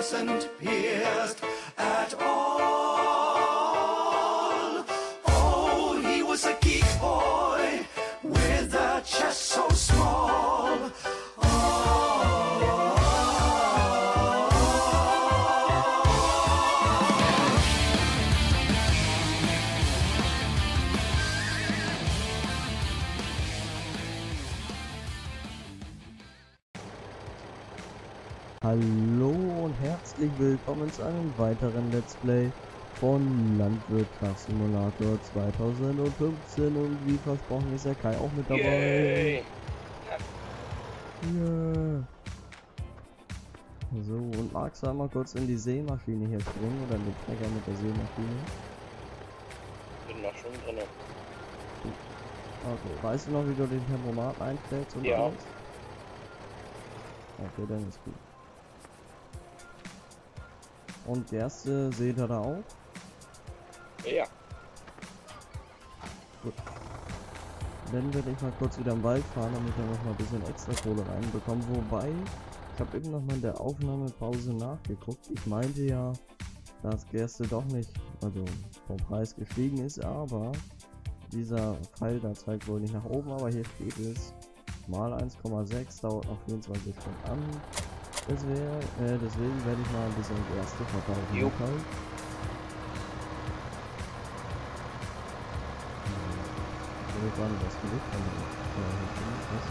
Wasn't pierced at all. Willkommen zu einem weiteren Let's Play von Landwirtschaftssimulator 2015 und wie versprochen ist der Kai auch mit dabei. Yeah. So, und magst du einmal kurz in die Seemaschine hier springen oder den Trecker mit der Seemaschine? Bin noch schon drin. Okay, weißt du noch, wie du den Tempomat einstellst und Ja. alles? Okay, dann ist gut. Und Gerste seht ihr da auch? Ja. Dann werde ich mal kurz wieder im Wald fahren, damit wir noch mal ein bisschen extra Kohle reinbekommen. Wobei, ich habe eben noch mal in der Aufnahmepause nachgeguckt. Ich meinte ja, dass Gerste doch nicht, also vom Preis gestiegen ist, aber dieser Pfeil da zeigt wohl nicht nach oben, aber hier steht es mal 1,6, dauert noch 24 Stunden an. Das wär, äh, deswegen werde ich mal ein bisschen Gerste verkaufen. Jo. Halt. Ich weiß gar nicht, was gelegt von dem äh. Was?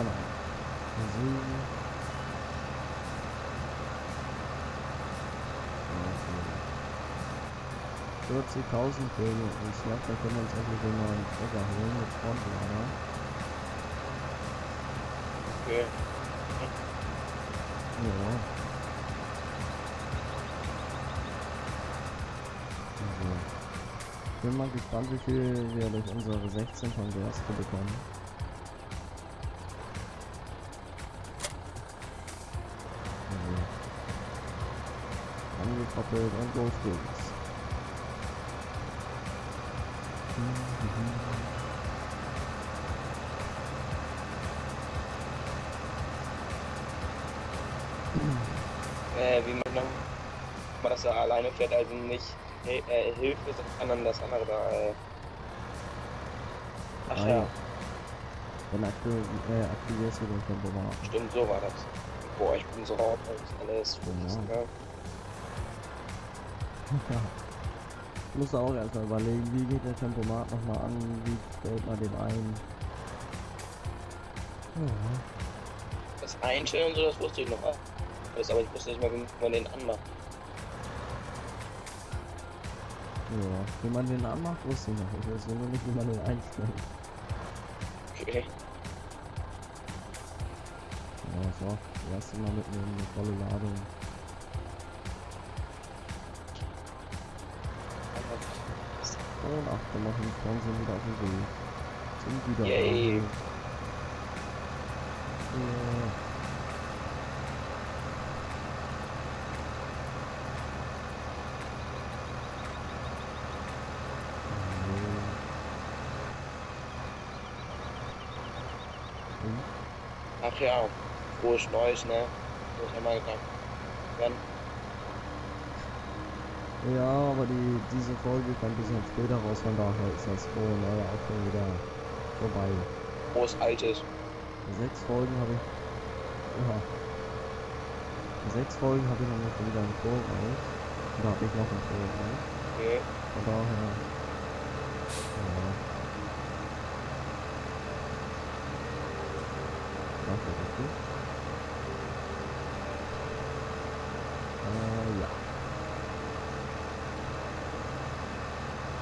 Ahnung. So. Ja, okay. 40.000 Pöle und ich glaube, da können wir uns endlich den neuen Trecker holen mit Frontlader. Okay. Ja. Also. Bin mal gespannt, wie viel wir durch unsere 16 von Gerste bekommen. Also. Angekoppelt und los geht's. Äh, da alleine fährt, also nicht äh, hilft es anderen das andere da. Äh. Ach Ah, ja, ja. Dann aktiv äh, aktivierst du den Tempomat. stimmt, so war das. Boah, ich bin so raus, alles. Ja. Ja. Ich muss auch erstmal überlegen, wie geht der Tempomat nochmal an, wie stellt man den ein. Ja. Das Einstellen und so, das wusste ich noch. alles, aber ich wusste nicht mehr, wie man den anmacht. Ja, wie man den anmacht, wusste ich noch. Ich weiß nur nicht, wie man den einstellt. Okay. Ja, so. Ihn mal mitnehmen, eine volle Ladung. Und achte noch im Fernsehen wieder auf dem Weg. Sind wieder Yay. da. Ja. So. Und? Ach ja, frohes Neues, ne? Muss ich mal gedacht. Ja, aber die, diese Folge kommt ein bisschen später raus, von daher ist das frohe neue auch schon wieder vorbei. frohes Altes. Sechs Folgen habe ich. Ja. Sechs Folgen habe ich noch nicht wieder ein Tor raus. Da habe ich noch ein Tor raus. Okay. Von daher. Ja. Richtig? Äh, ja.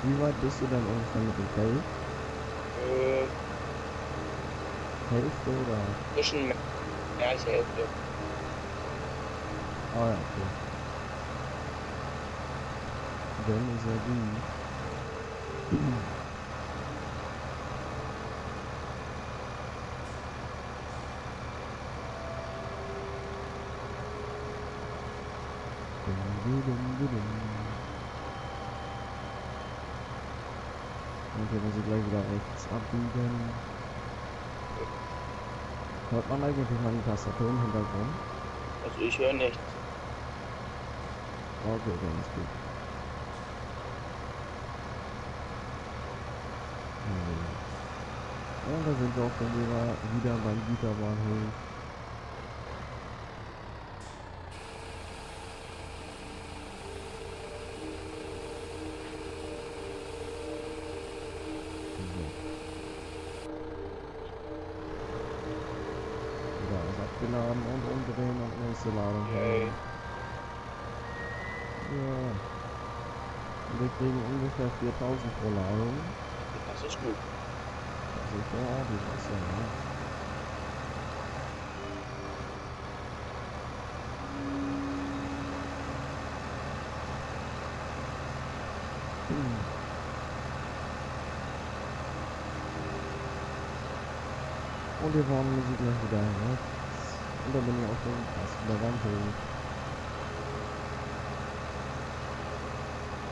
Wie weit bist du denn ungefähr mit dem Feld? Äh, Hälfte oder? zwischen mehr als Hälfte. Ah ja, okay. Dann ist er gut. Hier muss ich gleich wieder rechts abbiegen. Hört man eigentlich meine Tastatur im Hintergrund? Also ich höre nichts. Okay, dann ist gut. Und da sind wir auch dann wieder, wieder beim Güterbahnhof. So. Abgeladen und umdrehen und nächste Ladung. Yay. Ja. Wir kriegen ungefähr 4000 pro Ladung. Das ist gut. Das ist ja ordentlich was, ja. ne? Hm. Und wir fahren Musik gleich wieder rechts. Und da bin ich auch schon fast wieder ganz hoch.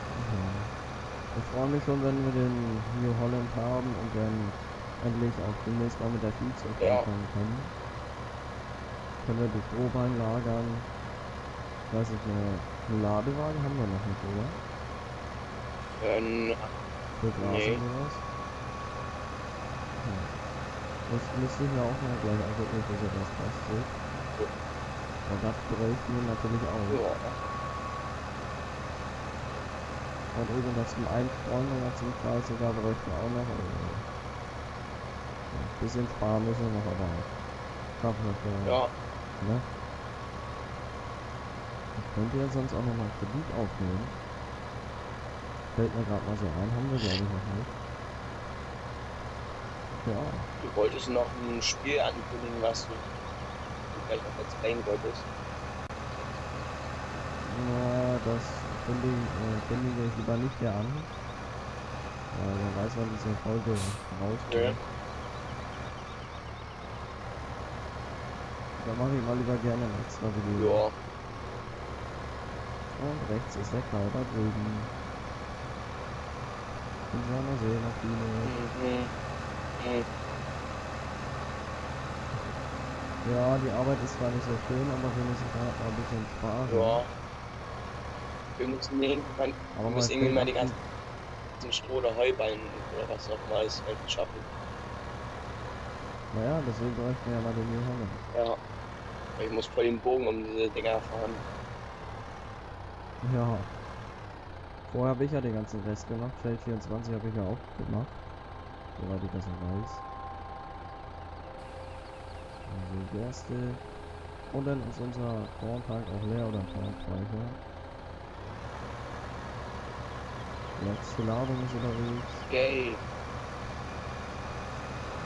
Ja. Ich freue mich schon, wenn wir den New Holland haben und dann endlich auch demnächst mal mit der Viehzucht Ja. anfangen können. Können wir die Strohbein lagern. Weiß ich, eine, einen Ladewagen haben wir noch nicht, oder? Ähm, Für Gras Nee. und sowas. Das müsste ich mir auch mal gleich angucken, wie so das kostet. Und das bräuchten wir natürlich auch. ja. Und irgendwas zum Einstreuen oder zum Preis sogar bräuchten wir auch noch. Ja, ein bisschen sparen müssen wir noch, aber schaffen wir schon. Ja, Ne? Ich könnte ja sonst auch noch mal Kredit aufnehmen. Fällt mir gerade mal so ein, haben wir glaube ich noch nicht. Ja, du wolltest noch ein Spiel ankündigen, was du, noch jetzt playing wolltest. na, das kündige, äh, kündige ich lieber nicht hier an. Weil wer weiß, wann diese Folge rauskommt. Nö. Da mache ich mal lieber gerne ein extra Video. Ja, Und rechts ist der Kai da drüben. In seiner Seemaschine. mhm. Mhm. Ja, die Arbeit ist zwar nicht so schön, aber wir müssen gerade mal ein bisschen sparen. ja. Wir müssen irgendwann, Aber wir müssen irgendwann mal die ganzen Stroh oder Heuballen oder was auch mal ist, halt schaffen. Naja, deswegen bräuchten wir ja mal den Holland. Ja. Ich muss voll den Bogen um diese Dinger fahren. Ja. Vorher habe ich ja den ganzen Rest gemacht. Feld 24 habe ich ja auch gemacht. Soweit ich das noch weiß. Also die erste. Und dann ist unser Korntank auch leer oder Kornspeicher. Letzte Ladung ist unterwegs. Yay.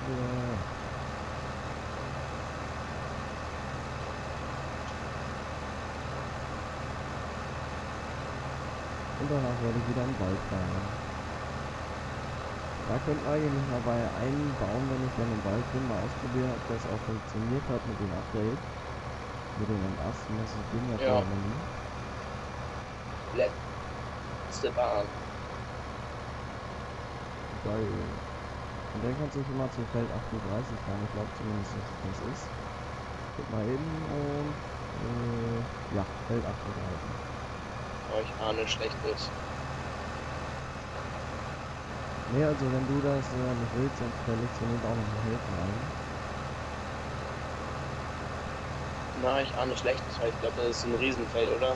Ja. Und danach werde ich wieder im Wald fahren. Da könnten wir eigentlich mal bei einem Baum, wenn ich dann im Wald bin, mal ausprobieren, ob das auch funktioniert hat mit dem Update. Mit den Entasten, das ging ja Ja. Letzte Bahn. Geil. Und dann kannst du schon mal zu Feld 38 fahren. Ich glaube zumindest, dass das ist. Guck mal eben und äh, ja, Feld 38. Oh, ich ahne Schlechtes. Nee, also wenn du das äh, nicht willst, dann stelle ich zumindest auch noch mal Hilfe ein. Na, ich ahne Schlechtes, weil ich glaube, das ist ein Riesenfeld, oder? Äh,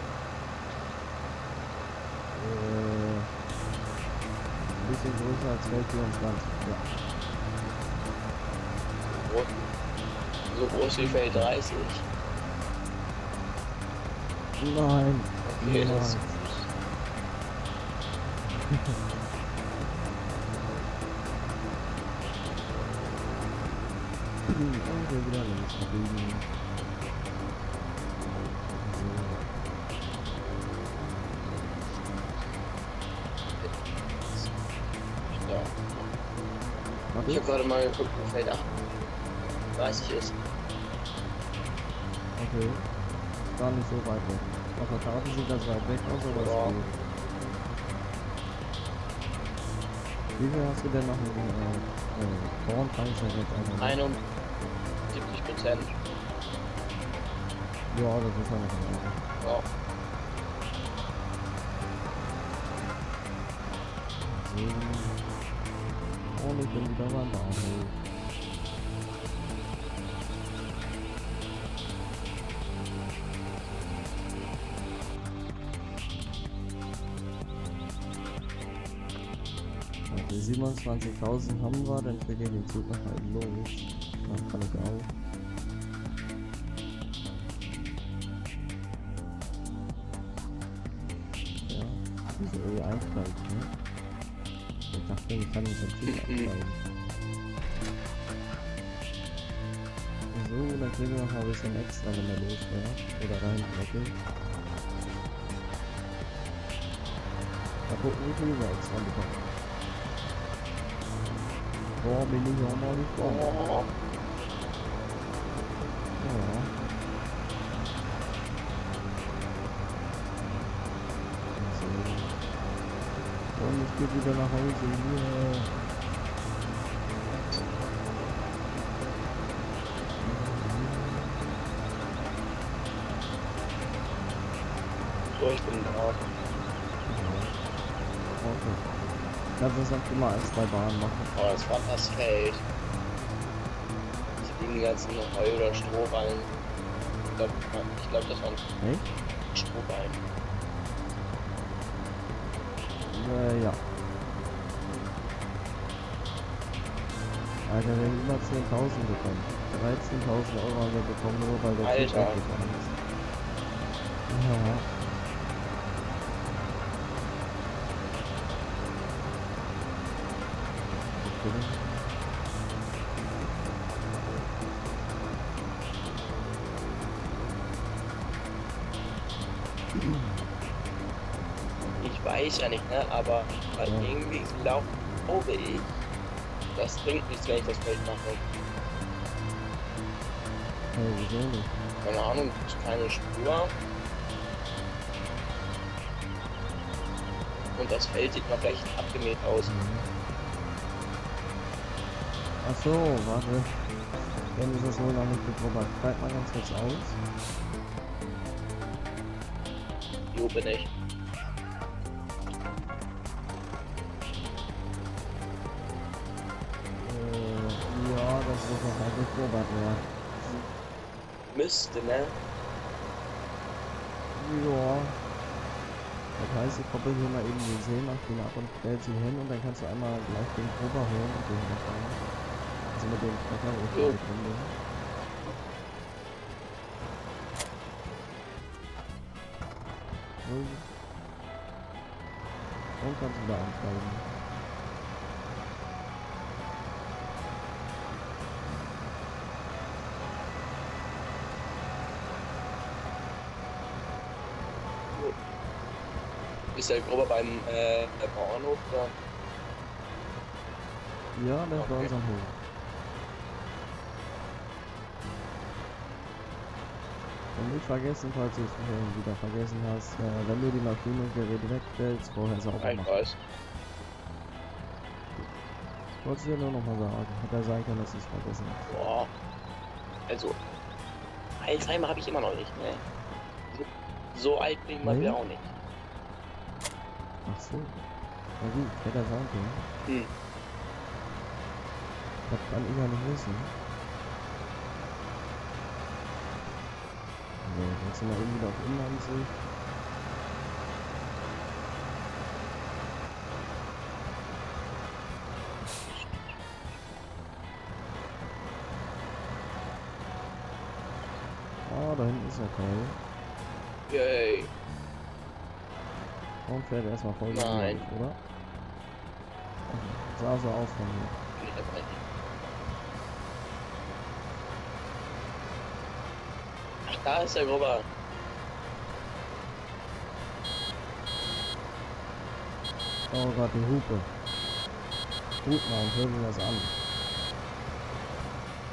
ein bisschen größer als Feld 24. Ja. So groß wie Feld 30. Nein. Okay, das niemals. ist wir wieder loslegen. So. Ja. Warte. Ich habe gerade mal geguckt, wo Feld 8 30 ist. Okay. Gar nicht so weit weg. Auf der Karte sieht das weit weg aus, aber ja. es geht. Wie viel hast du denn noch mit dem äh, äh, Korn? Kann ich jetzt 10. Ja, das ist eine Frage. Ja. So. Und oh, ich bin wieder beim Bahnhof. Also 27.000 haben wir, dann kriegen wir den Zug nach los. nicht. Nach Halle auch. Diese E einsteigt, ne? Ich dachte, ich kann nicht Zug absteigen. So, dann kriegen wir noch ein bisschen extra, wenn er los wäre. Oder rein bröckelt. Mal gucken, wie viel wir extra bekommen. Boah, bin ich auch mal gespannt. Oh, Ja. Gehe wieder nach Hause. Yeah. so, ich bin da. Okay. Kannst du sonst immer ein, zwei Bahnen machen. Oh, das war das Feld. Ich liegen die ganzen Heu oder Strohballen. Ich glaube, ich glaub, das waren Hey? Strohballen. Äh, ja. Alter, wir haben über 10.000 bekommen. 13.000 Euro haben wir bekommen, nur weil der Alter. weggefahren ist. Ja. Okay. Ich weiß ja nicht, ne? Aber weil Ja. irgendwie glaube ich, das bringt nichts, wenn ich das Feld mache. Keine Ahnung, ist keine Spur. Und das Feld sieht mal gleich abgemäht aus. Ach so, warte. Dann ist das wohl noch nicht beprobt. Schreib mal ganz kurz aus. Jo, bin ich. Beprobt, ja. Müsste, ne? Ja. Das heißt, ich koppel hier mal eben die Seemaschine ab und stell sie hin und dann kannst du einmal gleich den Prober holen und den hinfahren. Also mit dem Trecker und Runde. So. Und kannst wieder einsteigen. Ist der Grober beim äh, Bauernhof da? Ja, das Okay. uns am Hof. Und nicht vergessen, falls du es vorhin wieder vergessen hast, äh, wenn du die Maschine Geräte wegstellst, vorher sauber Ich machen. weiß. Ich wollte es dir nur noch mal sagen. Hätte ja sein können, dass du es vergessen hast. Boah. Also, Alzheimer habe ich immer noch nicht, ne? So, so alt bin ich mal Nee? wieder auch nicht. Ach so. Na gut, hätte ja sein können. Hm. Das kann ich ja nicht wissen. So, jetzt sind wir wieder auf Inlandsicht. Ah, da hinten ist ja Kai. Yay. Und fährt erstmal voll durch, Nein. oder? Sah so aus von hier. Nee, das weiß ich. Ach, da ist der Grober. Oh Gott, die Hupe. Gut mal und hör dir das an.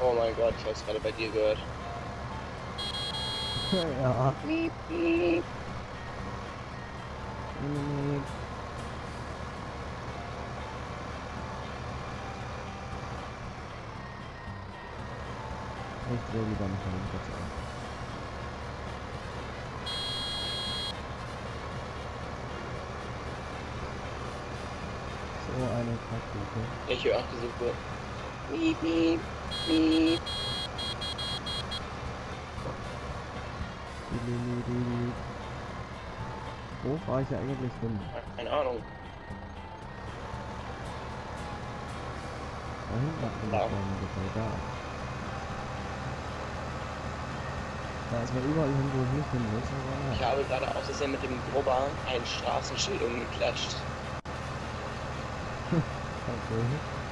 Oh mein Gott, ich hab's gerade bei dir gehört. ja. Piep, piep. Ich drehe lieber nicht mal kurz auf. So eine Kacklupe. Ich höre auch diese Uhr. Miep, miep, miep. Dilililili. Wo fahre ich eigentlich hin? Keine Ahnung. Da hinten macht man Da. Da. Da ist man überall hin, wo ich nicht hin muss, aber Ich habe gerade aus Versehen mit dem Grubber ein Straßenschild umgeklatscht. Okay.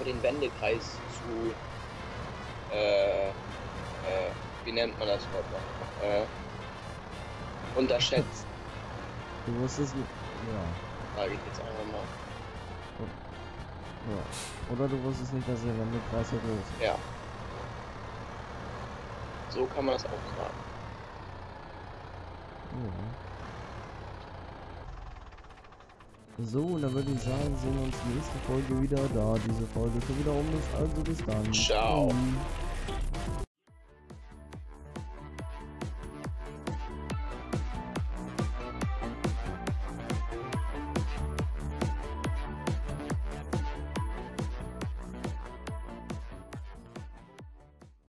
Habe den Wendekreis zu. Äh. Äh. Wie nennt man das Wort noch? Äh. Unterschätzt, du wusstest nicht. Ja. sage ich jetzt einfach mal. ja. Oder du wusstest nicht, dass der Wendekreis so groß ist. Ja. So kann man das auch sagen. Ja. So, und dann würde ich sagen, sehen wir uns nächste Folge wieder, da diese Folge schon wieder um ist. Also bis dann. Ciao. Tschüss.